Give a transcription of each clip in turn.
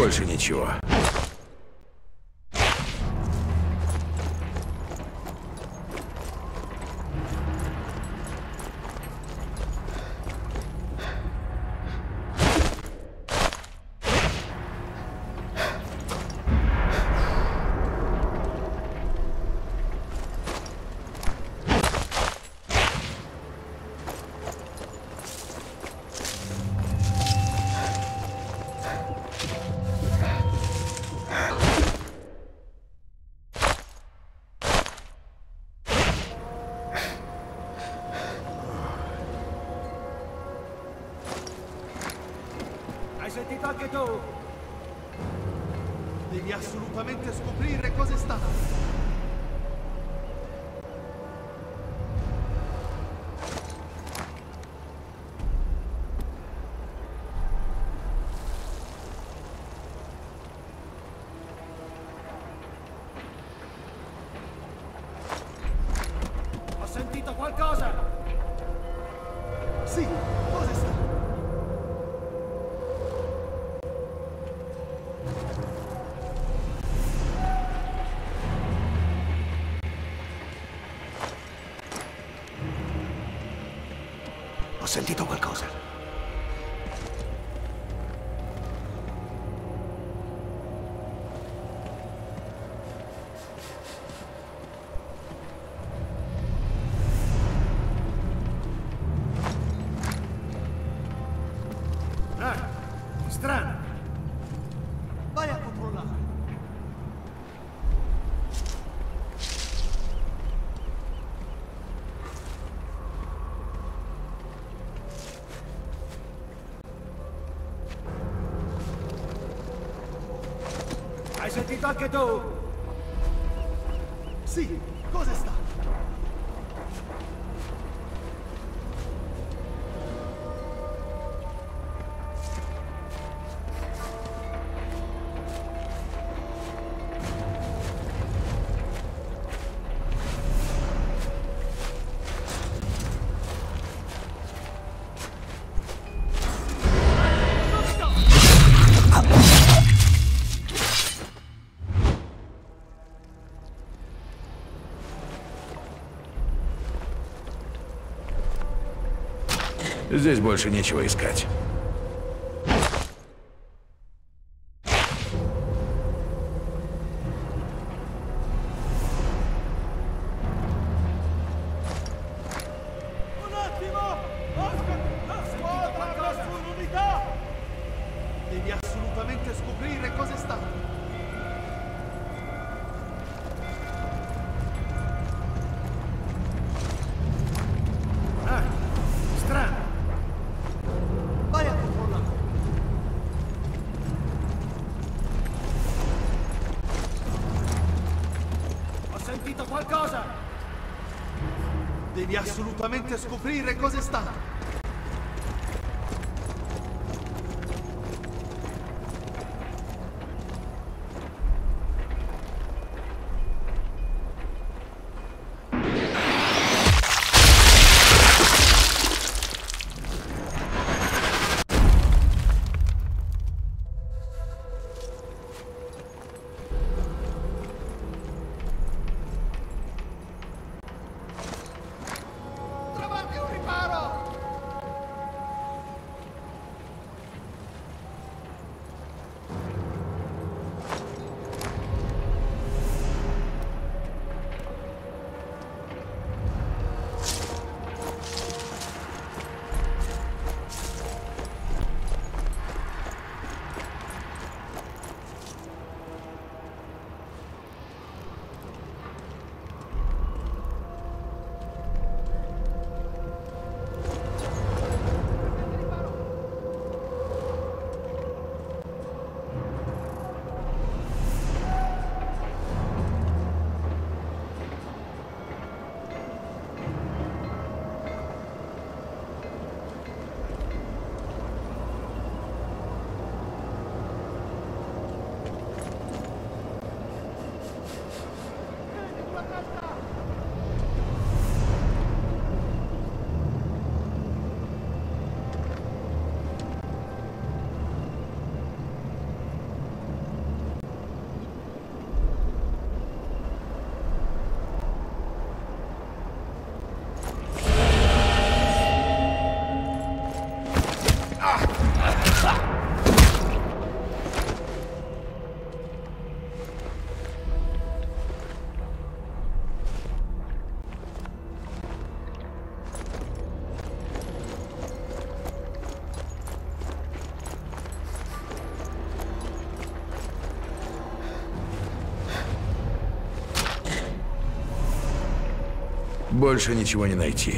Больше ничего. Anche tu? Devi assolutamente scoprire cosa è stato. Ho sentito qualcosa! Sì, cosa è stato? Ho sentito qualcosa. だけど See Здесь больше нечего искать. Sentito qualcosa! Devi assolutamente scoprire cosa è stato. Больше ничего не найти.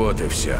Вот и все.